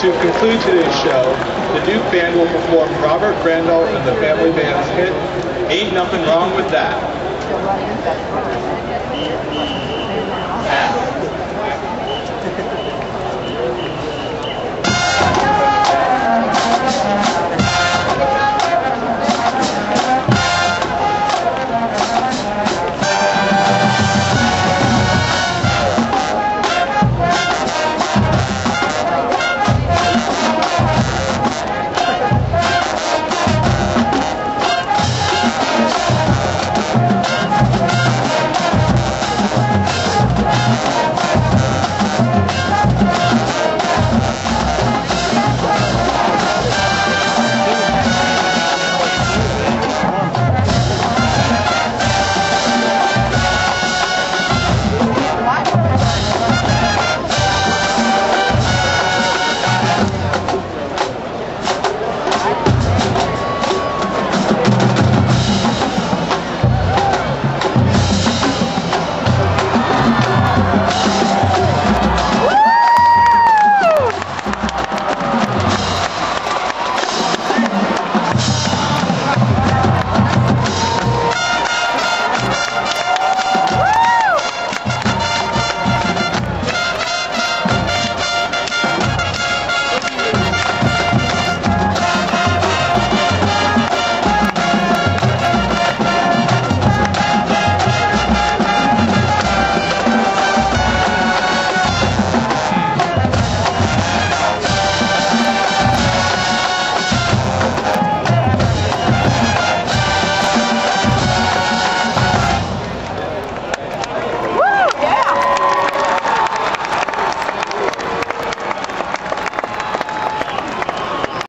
To conclude today's show, the Duke Band will perform Robert Randolph and the Family Band's hit, Ain't Nothing Wrong With That.